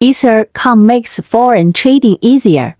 Ether.com makes foreign trading easier.